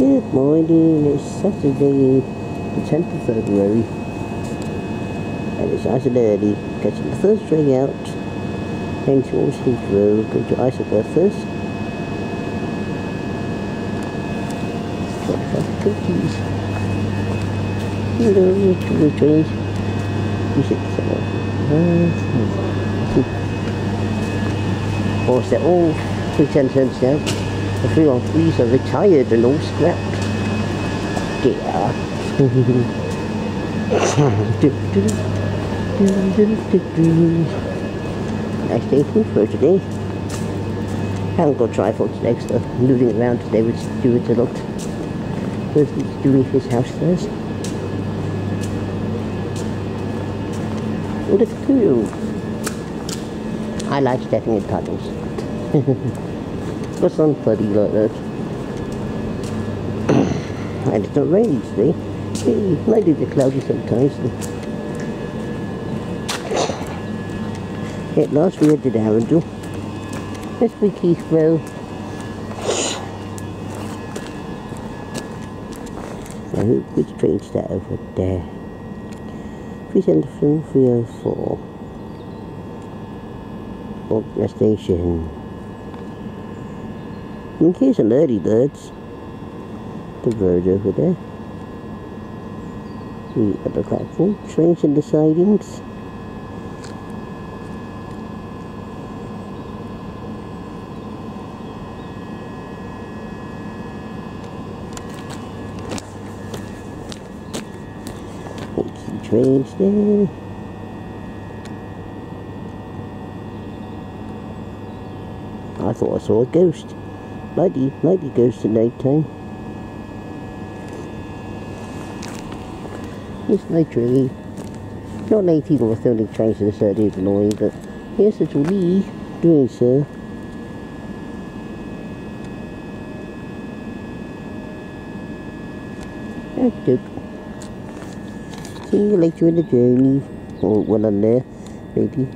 Good morning, it's Saturday, the 10th of February, and it's nice early, getting the first train out, heading towards Heathrow, going to Isleworth first. Cookies. Hello, to the train. You should hmm. Of course, they're all pretend cents now. The three on threes are retired and all scrapped. Dear. nice day for today. I Haven't got tripod today, so moving around today with Stuart a lot. First he's doing his house first. Look at you. I like stepping in puddles. Some bloody like that. and it's not raining today. It might be cloudy sometimes. At last we had to Arundel. This week Heathrow. I hope which train's that over there? 373 304. Oh, station. In case of early birds, the road over there. The other platform, trains in the sidings. trains there. I thought I saw a ghost. Maybe, maybe goes to night time. It's night really. Not many people are filming trains to this early of the morning, but here's little Lee doing so. That's See you later in the journey, or when I'm there, maybe.